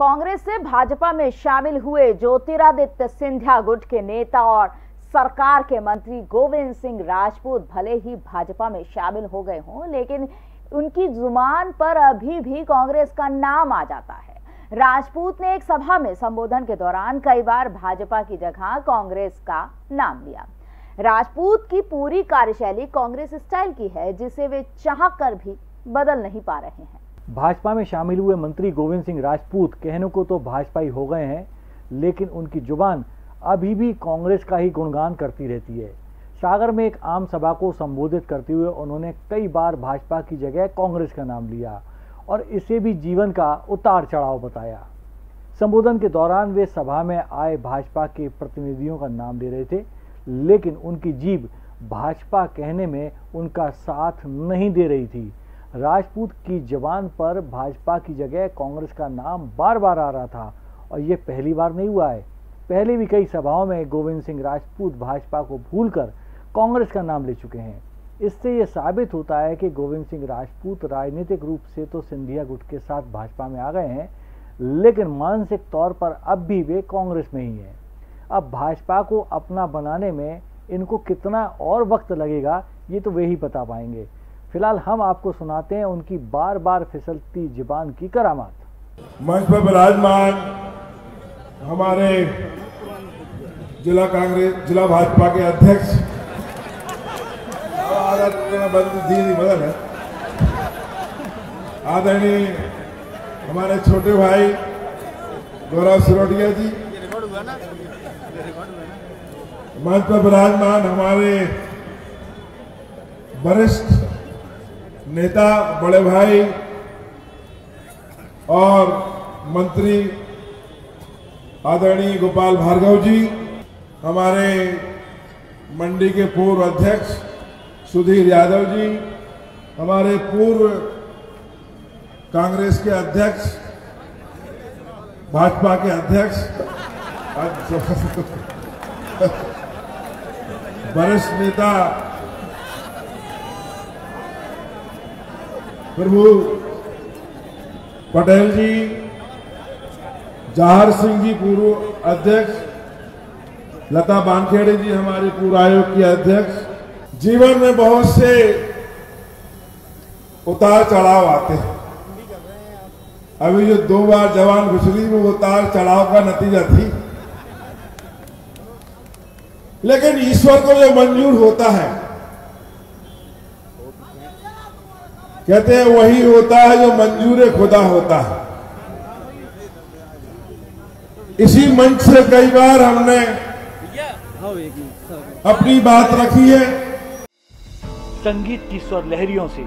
कांग्रेस से भाजपा में शामिल हुए ज्योतिरादित्य सिंधिया गुट के नेता और सरकार के मंत्री गोविंद सिंह राजपूत भले ही भाजपा में शामिल हो गए हों, लेकिन उनकी ज़ुबान पर अभी भी कांग्रेस का नाम आ जाता है। राजपूत ने एक सभा में संबोधन के दौरान कई बार भाजपा की जगह कांग्रेस का नाम लिया। राजपूत की पूरी कार्यशैली कांग्रेस स्टाइल की है, जिसे वे चाह कर भी बदल नहीं पा रहे हैं। भाजपा में शामिल हुए मंत्री गोविंद सिंह राजपूत कहने को तो भाजपा ही हो गए हैं, लेकिन उनकी ज़ुबान अभी भी कांग्रेस का ही गुणगान करती रहती है। सागर में एक आम सभा को संबोधित करते हुए उन्होंने कई बार भाजपा की जगह कांग्रेस का नाम लिया और इसे भी जीवन का उतार चढ़ाव बताया। संबोधन के दौरान वे सभा में आए भाजपा के प्रतिनिधियों का नाम ले रहे थे, लेकिन उनकी जीभ भाजपा कहने में उनका साथ नहीं दे रही थी। राजपूत की जबान पर भाजपा की जगह कांग्रेस का नाम बार बार आ रहा था और ये पहली बार नहीं हुआ है। पहले भी कई सभाओं में गोविंद सिंह राजपूत भाजपा को भूलकर कांग्रेस का नाम ले चुके हैं। इससे ये साबित होता है कि गोविंद सिंह राजपूत राजनीतिक रूप से तो सिंधिया गुट के साथ भाजपा में आ गए हैं, लेकिन मानसिक तौर पर अब भी वे कांग्रेस में ही हैं। अब भाजपा को अपना बनाने में इनको कितना और वक्त लगेगा, ये तो वे ही बता पाएँगे। फ़िलहाल हम आपको सुनाते हैं उनकी बार बार फिसलती ज़ुबान की करामात। मंच पर विराजमान हमारे जिला कांग्रेस, जिला भाजपा के अध्यक्ष, आदरणीय हमारे छोटे भाई गौरव सिरोडिया जी। मंच पर विराजमान हमारे वरिष्ठ नेता, बड़े भाई और मंत्री आदरणीय गोपाल भार्गव जी, हमारे मंडी के पूर्व अध्यक्ष सुधीर यादव जी, हमारे पूर्व कांग्रेस के अध्यक्ष, भाजपा के अध्यक्ष वरिष्ठ नेता प्रभु, पटेल जी, जहार सिंह जी पूर्व अध्यक्ष, लता बानखेड़े जी हमारे पूर्व आयोग के अध्यक्ष, जीवन में बहुत से उतार चढ़ाव आते हैं। अभी जो दो बार जवान घुसरी में उतार चढ़ाव का नतीजा थी। लेकिन ईश्वर को जो मंजूर होता है कहते हैं वही होता है जो मंजूर खुदा होता है. इसी मंच से कई बार हमने अपनी बात रखी है। संगीत की स्वर लहरियों से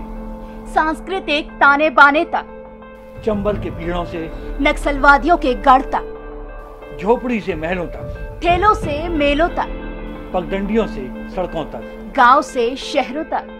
सांस्कृतिक ताने बाने तक चंबल के पीड़ों से नक्सलवादियों के गढ़ तक झोपड़ी से महलों तक ठेलों से मेलों तक पगडंडियों से सड़कों तक गाँव से शहरों तक